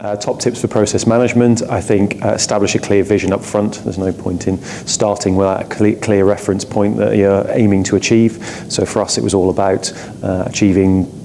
Uh, top tips for process management, I think uh, establish a clear vision up front. There's no point in starting without a clear reference point that you're aiming to achieve. So for us, it was all about uh, achieving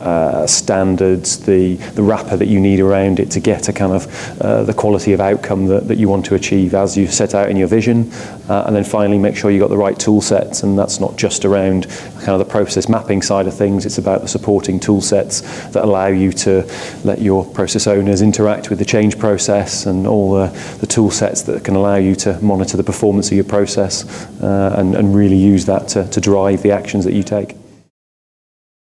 uh, standards, the, the wrapper that you need around it to get a kind of uh, the quality of outcome that, that you want to achieve as you set out in your vision. Uh, and then finally, make sure you've got the right tool sets. And that's not just around kind of the process mapping side of things, it's about the supporting tool sets that allow you to let your process owners interact with the change process and all the, the tool sets that can allow you to monitor the performance of your process uh, and, and really use that to, to drive the actions that you take.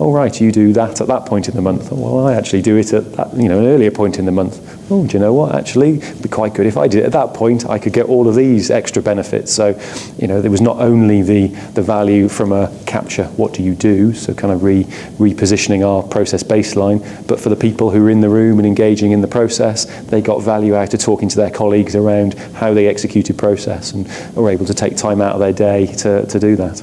oh right, you do that at that point in the month, well I actually do it at that, you know, an earlier point in the month, oh, do you know what, actually, it'd be quite good if I did it. At that point, I could get all of these extra benefits. So, you know, there was not only the, the value from a capture, what do you do, so kind of re, repositioning our process baseline, but for the people who are in the room and engaging in the process, they got value out of talking to their colleagues around how they executed process and were able to take time out of their day to, to do that.